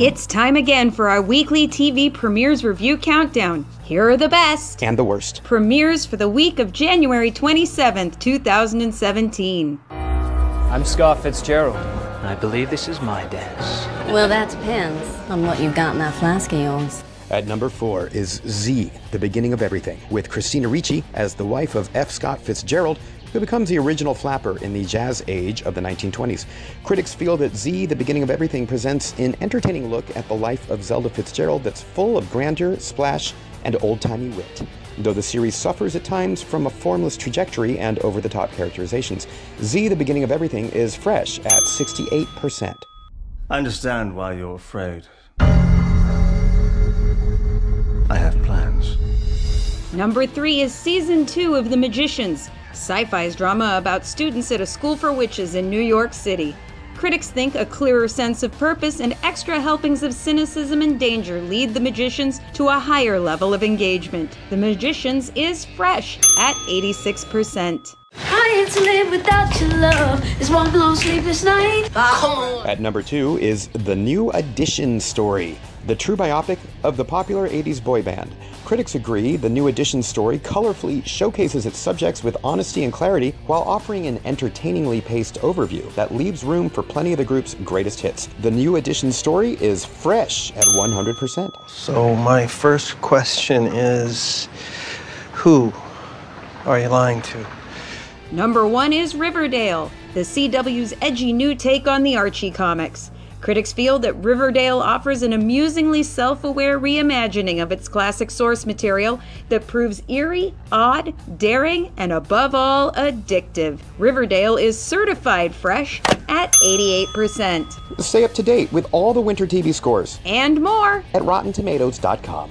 It's time again for our weekly TV premieres review countdown. Here are the best and the worst. premieres for the week of January 27th, 2017. I'm Scott Fitzgerald. I believe this is my dance. Well, that depends on what you've got in that flask of yours. At number four is Z, The Beginning of Everything, with Christina Ricci as the wife of F. Scott Fitzgerald, who becomes the original flapper in the jazz age of the 1920s. Critics feel that Z, The Beginning of Everything presents an entertaining look at the life of Zelda Fitzgerald that's full of grandeur, splash, and old timey wit. Though the series suffers at times from a formless trajectory and over the top characterizations, Z, The Beginning of Everything is fresh at 68%. I understand why you're afraid. I have plans. Number three is season two of The Magicians, Syfy's drama about students at a school for witches in New York City. Critics think a clearer sense of purpose and extra helpings of cynicism and danger lead the Magicians to a higher level of engagement. The Magicians is fresh at 86%. Trying to live without your love is one long sleepless night. Ah, at number two is The New Edition Story, the true biopic of the popular 80s boy band. Critics agree the New Edition story colorfully showcases its subjects with honesty and clarity while offering an entertainingly paced overview that leaves room for plenty of the group's greatest hits. The New Edition story is fresh at 100%. So, my first question is who are you lying to? Number one is Riverdale, the CW's edgy new take on the Archie comics. Critics feel that Riverdale offers an amusingly self aware reimagining of its classic source material that proves eerie, odd, daring, and above all, addictive. Riverdale is certified fresh at 88%. Stay up to date with all the winter TV scores And more. at RottenTomatoes.com.